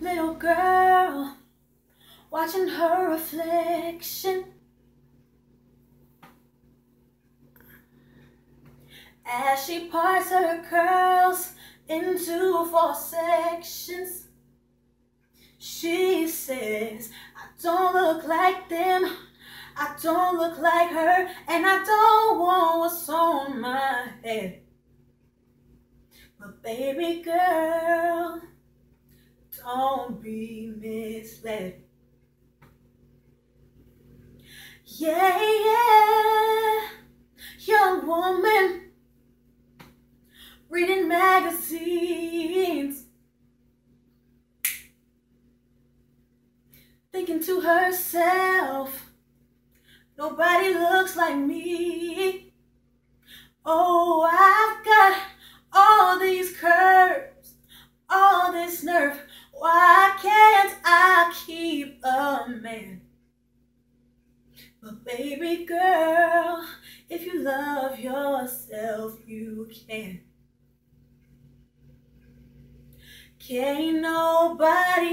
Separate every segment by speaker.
Speaker 1: Little girl watching her reflection as she parts her curls into four sections. She says, I don't look like them. I don't look like her, and I don't want what's on my head. But baby girl, don't be misled. Yeah, yeah, young woman, reading magazines, thinking to herself, nobody looks like me. Baby girl, if you love yourself, you can. Can't nobody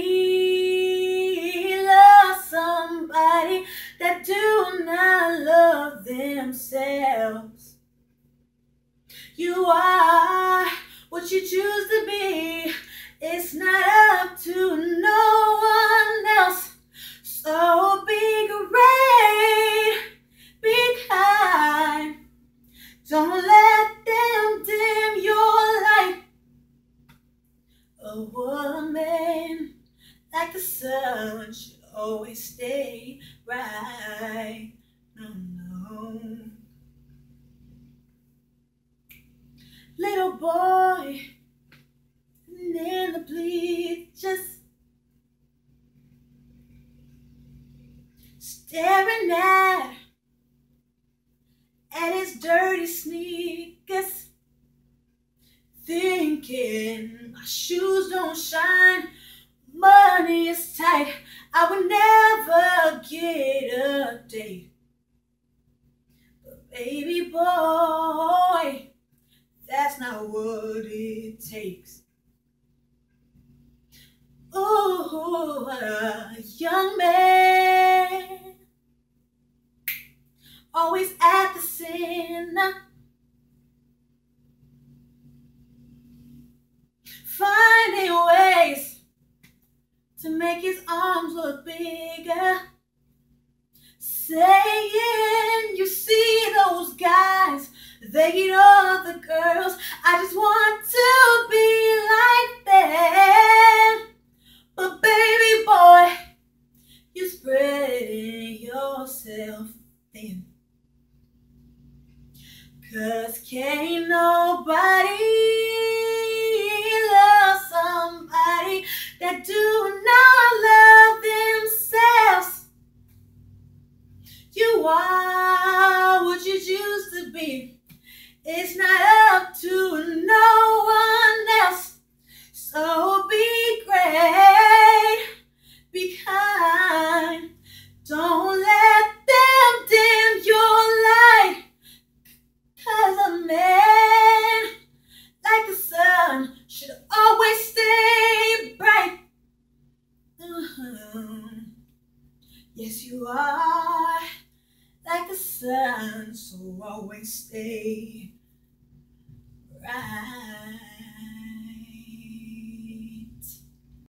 Speaker 1: love somebody that do not love themselves. You are what you choose to be. It's not up to like the sun should always stay bright. No, no. Little boy in the bleachers, staring at at his dirty sneakers, thinking my shoes don't shine, boy, that's not what it takes. Ooh, a young man, always at the center, finding ways to make his arms look bigger. Saying, you see those guys, they get all the girls. I just want to be like them. But baby boy, you're spreading yourself thin. Cause can't nobody It's not up to no one else. So be great, be kind. Don't let them dim your light. Cause a man like the sun should always stay bright. Mhm. Yes, you are like the sun, so always stay bright.